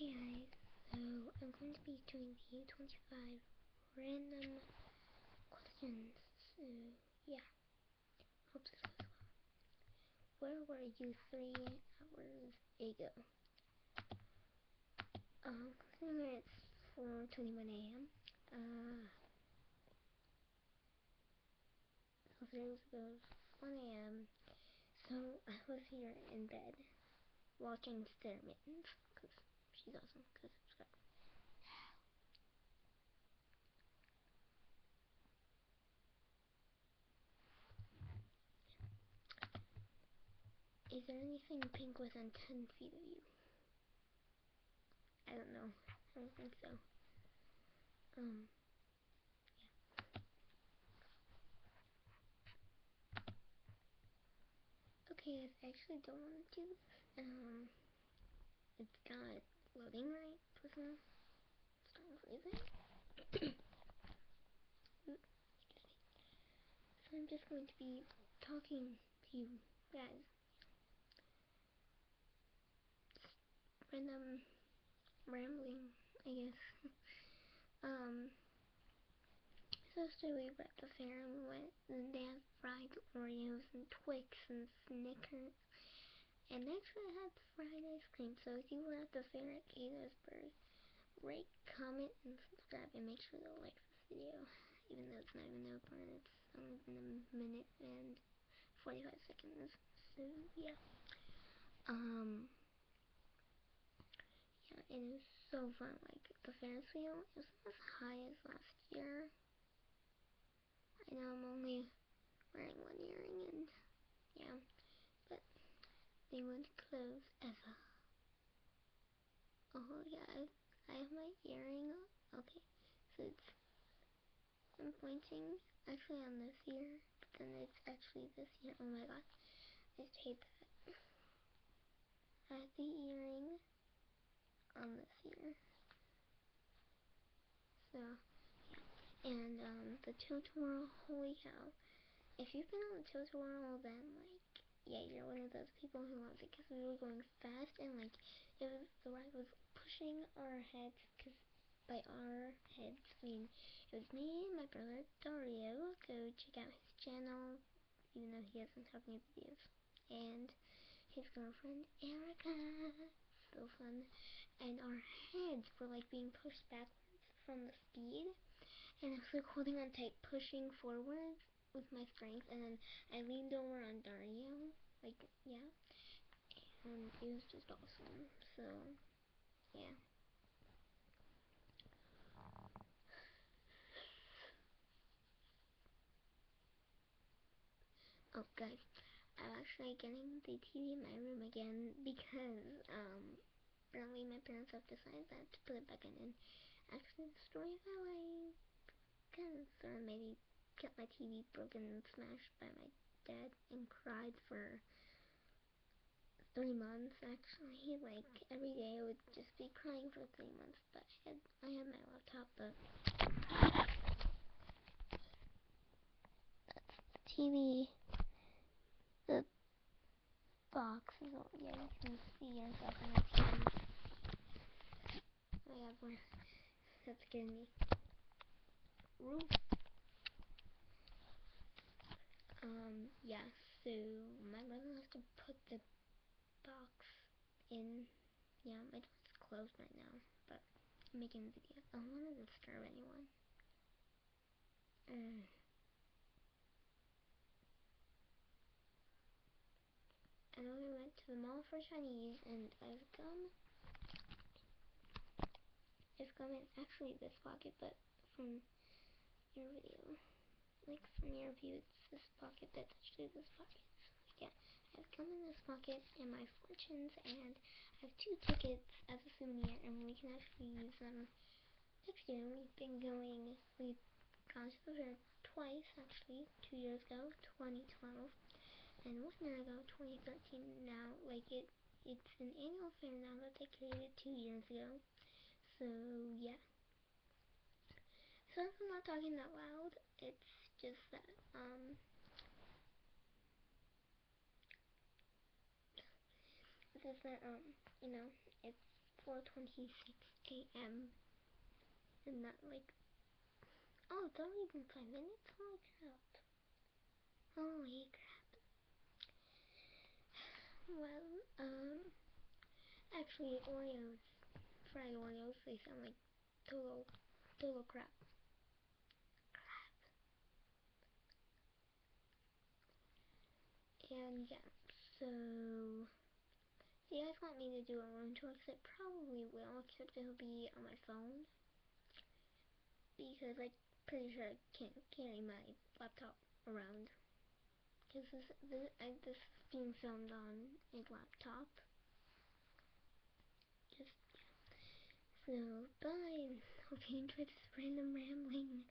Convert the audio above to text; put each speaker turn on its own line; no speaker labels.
Okay guys, so I'm going to be doing the 25 random questions, so yeah, hope this goes well. Where were you three hours ago? Um, considering it's 4.21 a.m., uh, so hours ago, 1 a.m., so I was here in bed, watching Stair Mittens, because she's awesome, go subscribe. Is there anything pink within 10 feet of you? I don't know. I don't think so. Um, yeah. Okay, I actually don't want to. Um, it's not loading right some strange reason. So I'm just going to be talking to you guys. random rambling, I guess. um, so yesterday we at the fair and we went, and they had fried Oreos and Twix and Snickers. And actually I had fried ice cream, so if you were at the fair at Gaithersburg, rate, comment, and subscribe, and make sure to like this video, even though it's not even open, it's only been a minute and 45 seconds, so yeah. Um, yeah, it was so fun, like, the Ferris wheel isn't as high as last year. I know I'm only wearing one earring, and, yeah, they would close ever. Oh, yeah, I, I have my earring, okay, so it's, I'm pointing, actually on this ear, but then it's actually this ear, oh my god, I hate that. I have the earring on this ear. So, yeah. And, um, the Totoro, holy cow. If you've been on the Totoro, then, like, yeah, you're one of those people who loves it, because we were going fast, and, like, it was, the ride was pushing our heads, because by our heads, I mean, it was me and my brother, Dario, go check out his channel, even though he doesn't have any videos, and his girlfriend, Erica, so fun, and our heads were, like, being pushed backwards, from the speed, and I was like holding on tight, pushing forward with my strength, and then I leaned over on Dario, like, yeah, was just awesome, so, yeah. Oh, guys, I'm actually getting the TV in my room again because, um, apparently my parents have decided that to put it back in, and actually story of how I kind sort of maybe got my TV broken and smashed by my dad and cried for three months actually like every day I would just be crying for three months but I had I had my laptop but the TV the box is all yeah you can see yourself in the TV I have one that's getting me roof. Um yeah so my mother has to put the box in. Yeah, my door's closed right now, but I'm making a video. I don't want to disturb anyone. Uh, I know we went to the mall for Chinese, and I've gum. I've gum in actually this pocket, but from your video, like from your view, it's this pocket, but actually this pocket. Yeah, I have come in this pocket and my fortunes, and I have two tickets as a souvenir, and we can actually use them next year. We've been going, we've gone to the fair twice, actually, two years ago, 2012, and one year ago, 2013. Now, like, it, it's an annual fair now that they created two years ago, so, yeah. So I'm not talking that loud, it's just that, um, is that, um, you know, it's 4.26 a.m. And not like, oh, it's only been 5 minutes? Holy crap. Holy crap. Well, um, actually, Oreos, fried Oreos, they sound like total, total crap. Crap. And yeah, so, if you guys want me to do a room tour, because I probably will, except it'll be on my phone because I'm pretty sure I can't carry my laptop around. Because this, this, this is being filmed on a laptop. Just, so, bye. Hope you enjoyed this random rambling.